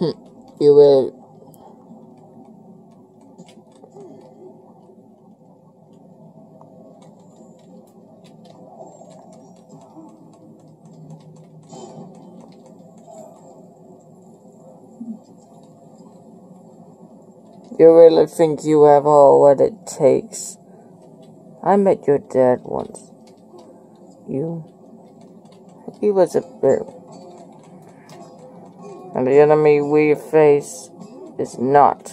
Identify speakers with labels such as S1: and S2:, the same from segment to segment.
S1: You will. You really think you have all what it takes? I met your dad once. You. He was a bit. And the enemy we face is not.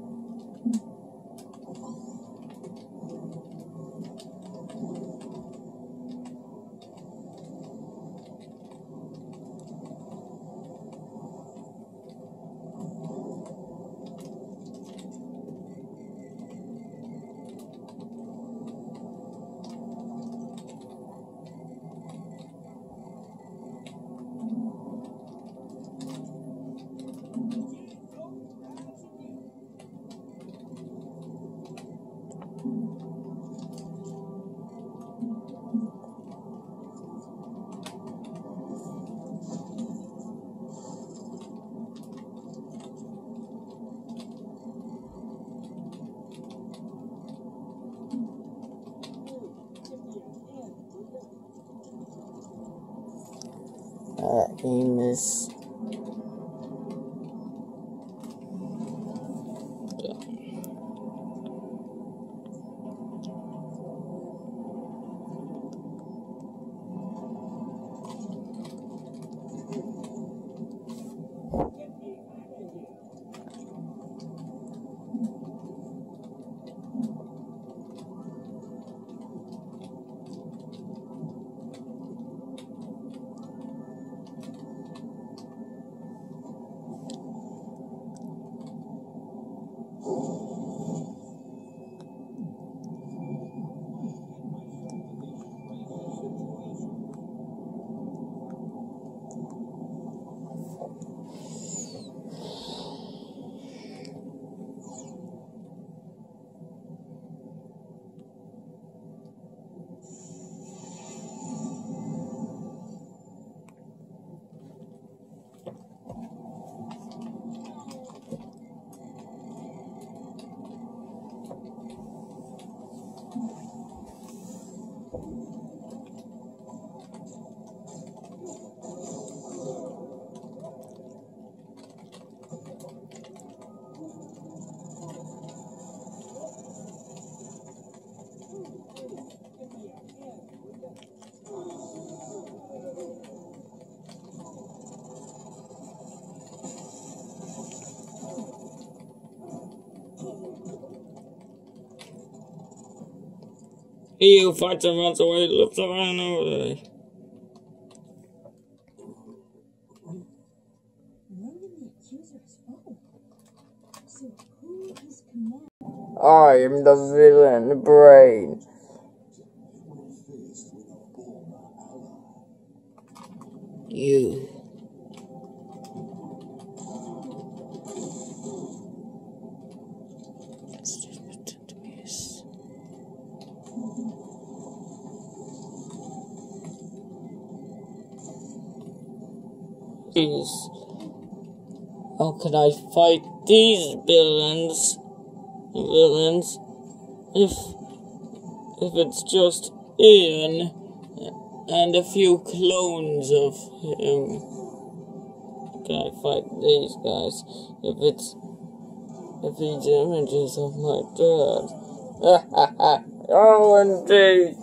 S1: Uh, aim is.
S2: He who fights and runs away lives around over there.
S3: Running the accuser's phone. So who is command?
S1: I am the villain, Brain. You.
S2: Jeez. How can I fight these villains? Villains? If if it's just Ian and a few clones of him. Can I fight these guys? If it's if he's images of my dad. oh indeed. How Oh, indeed.